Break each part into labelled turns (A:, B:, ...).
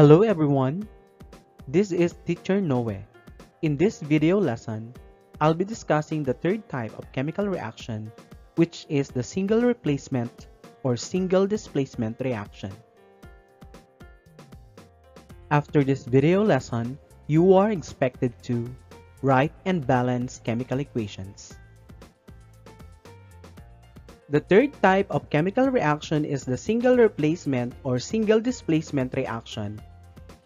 A: Hello everyone, this is Teacher Noe. In this video lesson, I'll be discussing the third type of chemical reaction which is the single replacement or single displacement reaction. After this video lesson, you are expected to write and balance chemical equations. The third type of chemical reaction is the single replacement or single displacement reaction.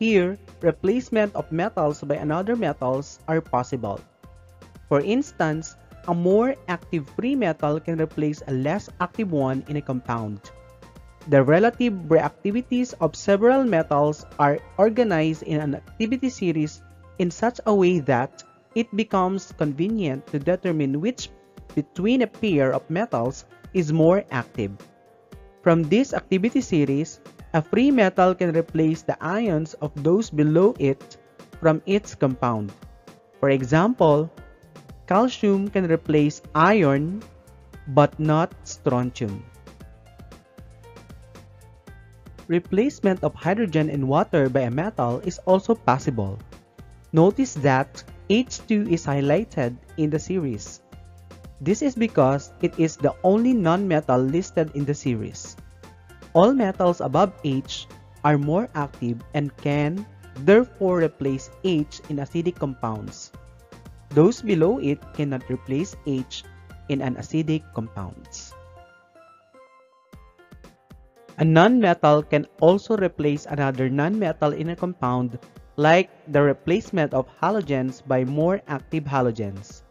A: Here, replacement of metals by another metals are possible. For instance, a more active free metal can replace a less active one in a compound. The relative reactivities of several metals are organized in an activity series in such a way that it becomes convenient to determine which between a pair of metals is more active. From this activity series, a free metal can replace the ions of those below it from its compound. For example, calcium can replace iron but not strontium. Replacement of hydrogen in water by a metal is also possible. Notice that H2 is highlighted in the series. This is because it is the only non-metal listed in the series. All metals above H are more active and can therefore replace H in acidic compounds. Those below it cannot replace H in an acidic compounds. A non-metal can also replace another non-metal in a compound like the replacement of halogens by more active halogens.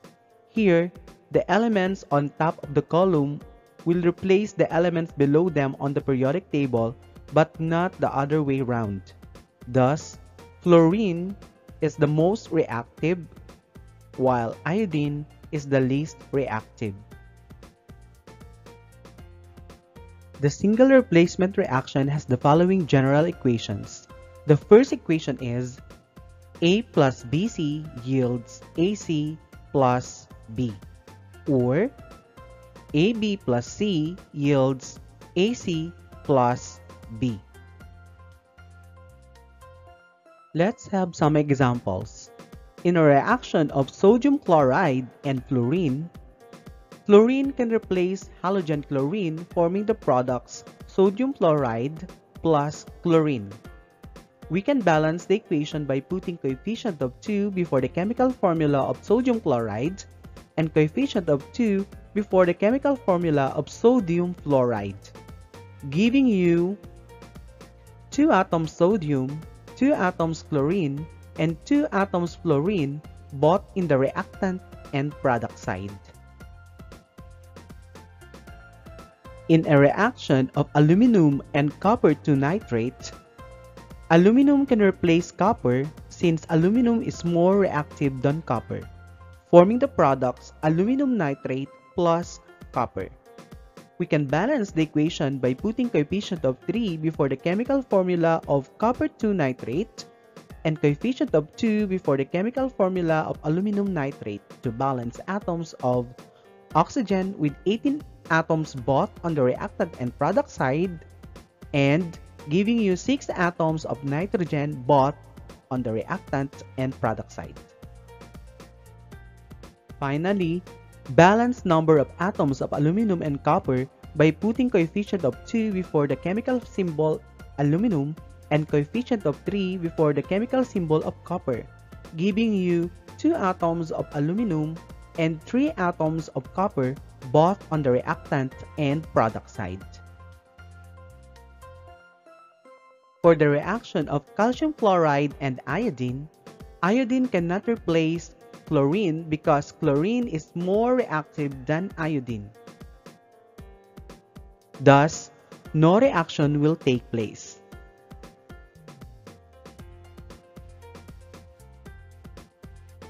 A: Here, the elements on top of the column will replace the elements below them on the periodic table but not the other way round. Thus, fluorine is the most reactive while iodine is the least reactive. The single replacement reaction has the following general equations. The first equation is A plus BC yields AC plus B or AB plus C yields AC plus B. Let's have some examples. In a reaction of sodium chloride and fluorine, fluorine can replace halogen chlorine forming the products sodium chloride plus chlorine. We can balance the equation by putting coefficient of 2 before the chemical formula of sodium chloride and coefficient of 2 before the chemical formula of sodium fluoride, giving you 2 atoms sodium, 2 atoms chlorine, and 2 atoms fluorine both in the reactant and product side. In a reaction of aluminum and copper 2 nitrate, aluminum can replace copper since aluminum is more reactive than copper forming the products aluminum nitrate plus copper. We can balance the equation by putting coefficient of 3 before the chemical formula of copper 2 nitrate and coefficient of 2 before the chemical formula of aluminum nitrate to balance atoms of oxygen with 18 atoms both on the reactant and product side and giving you 6 atoms of nitrogen both on the reactant and product side. Finally, balance number of atoms of aluminum and copper by putting coefficient of 2 before the chemical symbol aluminum and coefficient of 3 before the chemical symbol of copper, giving you 2 atoms of aluminum and 3 atoms of copper both on the reactant and product side. For the reaction of calcium chloride and iodine, iodine cannot replace chlorine because chlorine is more reactive than iodine. Thus, no reaction will take place.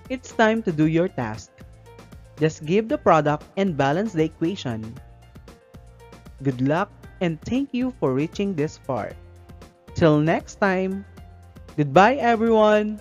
A: It's time to do your task. Just give the product and balance the equation. Good luck and thank you for reaching this far. Till next time, goodbye everyone!